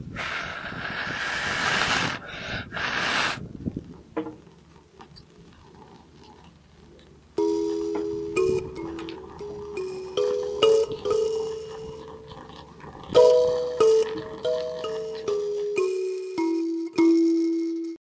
Yeah.